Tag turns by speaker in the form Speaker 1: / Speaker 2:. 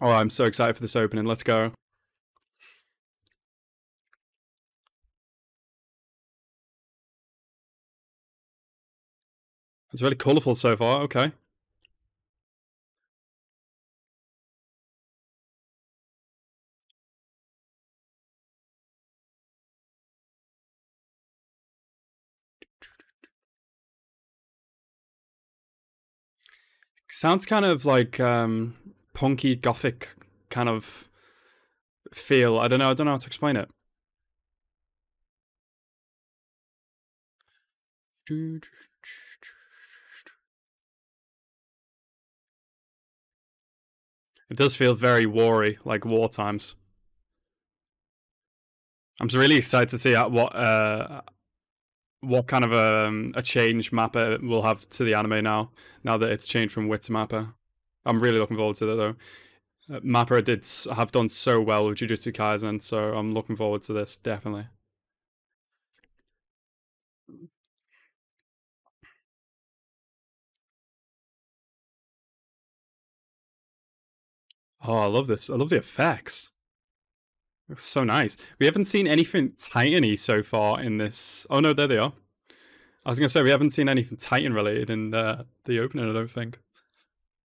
Speaker 1: Oh, I'm so excited for this opening. Let's go. It's really colourful so far. Okay. Sounds kind of like um, punky gothic kind of feel. I don't know. I don't know how to explain it. It does feel very wary, like war times. I'm really excited to see what uh, what kind of a, um, a change Mappa will have to the anime now, now that it's changed from Wit to Mappa. I'm really looking forward to that though. Uh, Mappa did have done so well with Jujutsu Kaisen, so I'm looking forward to this definitely. Oh, I love this. I love the effects. Looks so nice. We haven't seen anything Titany so far in this. Oh no, there they are. I was gonna say we haven't seen anything Titan related in the the opening. I don't think.